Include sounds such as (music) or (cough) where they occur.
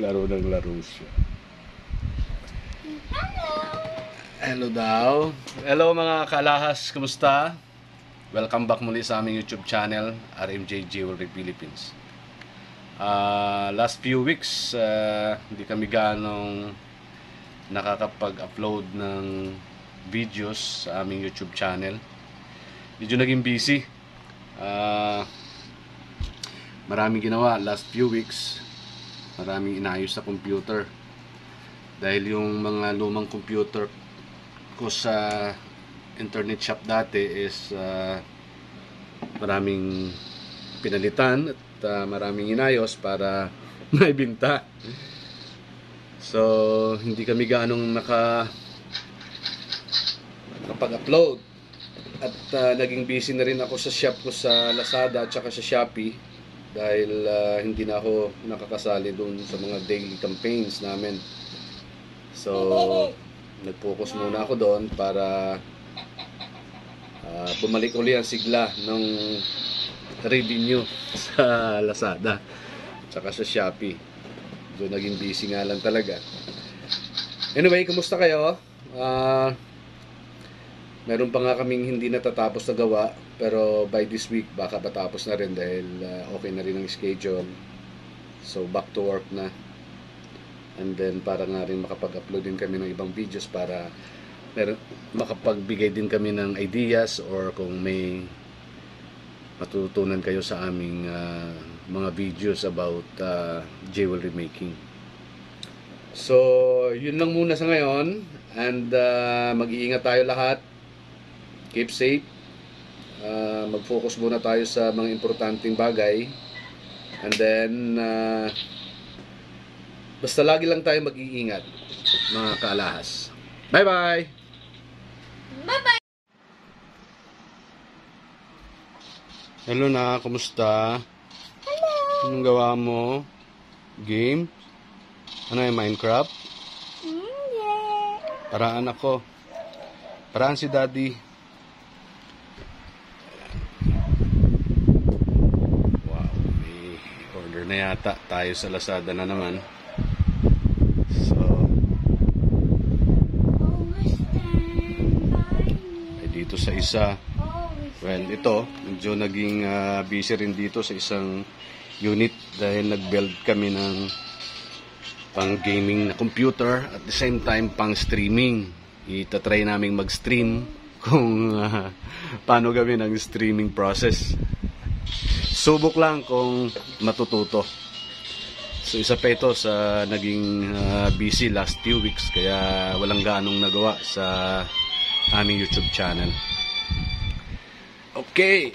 Laro ng laro siya. Hello daw. Hello mga kalahas, kumusta? Welcome back muli sa aming YouTube channel, RMJ Jewelry Philippines. Ah, last few weeks, ah, hindi kami ganong nakakapag-upload ng videos sa aming YouTube channel. Medyo naging busy. Ah, maraming ginawa last few weeks. Maraming inayos sa computer. Dahil yung mga lumang computer ko sa internet shop dati is ah, maraming pinalitan at ah, maraming inayos para (laughs) maibinta. So, hindi kami ganong naka nakapag-upload. At ah, naging busy na rin ako sa shop ko sa Lazada at saka sa Shopee dahil ah, hindi na ako nakakasali doon sa mga daily campaigns namin. So, nag-focus muna ako doon para ah, bumalik uli ang sigla ng revenue (laughs) sa Lazada at saka sa Shopee. Doon naging busy nga lang talaga. Anyway, kumusta kayo? Ah, meron pa nga kaming hindi natatapos na gawa pero by this week baka matapos na rin dahil ah, okay na rin ang schedule. So back to work na. And then para nga rin makapag-upload din kami ng ibang videos para meron, makapagbigay din kami ng ideas or kung may matututunan kayo sa aming ah, mga videos about ah, jewelry making. So, yun lang muna sa ngayon. And ah, mag-iingat tayo lahat. Keep safe. Ah, mag-focus muna tayo sa mga importanteng bagay. And then, ah, basta lagi lang tayo mag-iingat, mga kaalahas. Bye-bye! Bye-bye! Hello na, kumusta? Hello! Anong gawa mo? Game? Ano yung Minecraft? Mm, yeah. Paraan ako. Paraan si Daddy. Wow, may order na yata tayo sa Lazada na naman. So, ay dito sa isa. Well, ito, medyo naging ah, busy rin dito sa isang unit dahil nag-build kami ng pang gaming na computer at the same time pang streaming. Itatry naming mag-stream kung ah, paano gawin ang streaming process. Subok lang kung matututo. So isa pa ito sa naging ah, busy last few weeks kaya walang ganong nagawa sa aming YouTube channel. Okay.